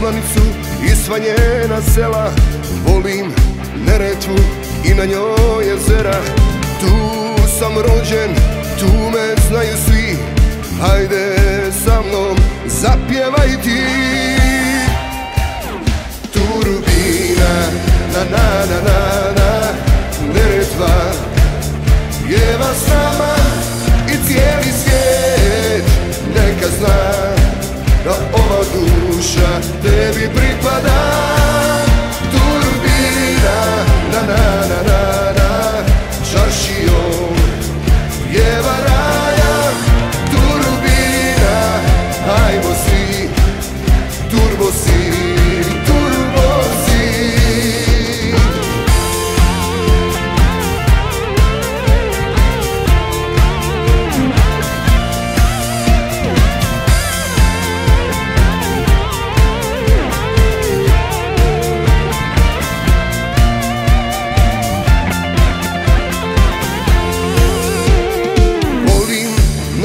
i sva njena sela. Volim Neretvu i na njoj jezera. Tu sam rođen, tu me znaju svi. Hajde sa mnom, zapjevaj ti. Turbina, na na na na na Neretva, jeva s nama duša tebi pripada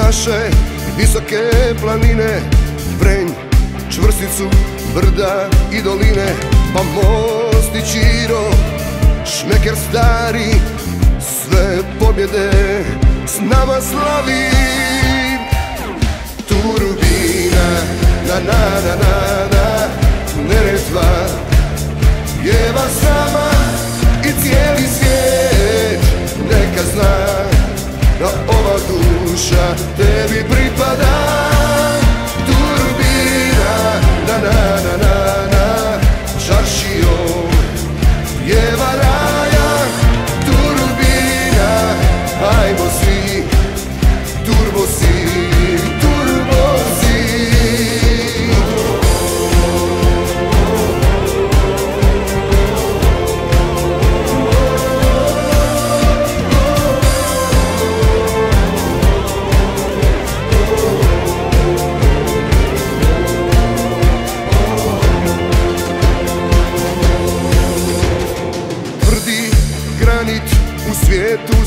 naše visoke planine Vrenj, čvrsticu, brda i doline Pa most i Čiro, šmeker stari Sve pobjede s nama slavi. Turbina, na na na na na Neretva, duša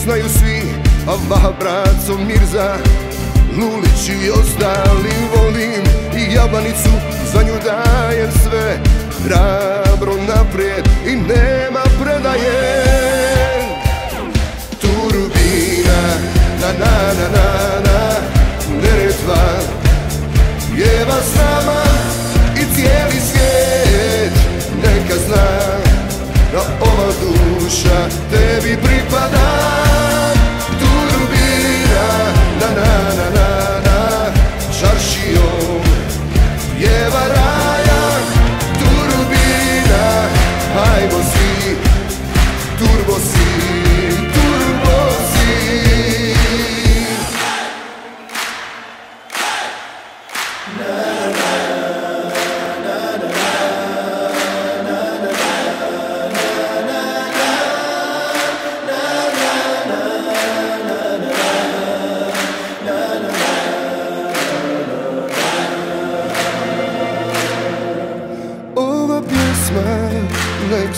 znaju svi. A va braco Mirza Lulić i ostali volim. I jabanicu za nju dajem sve. Hrabro naprijed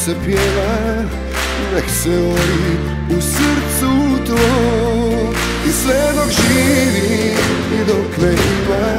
se pjeva Nek se ori u srcu tvoj I sve dok živi i dok me ima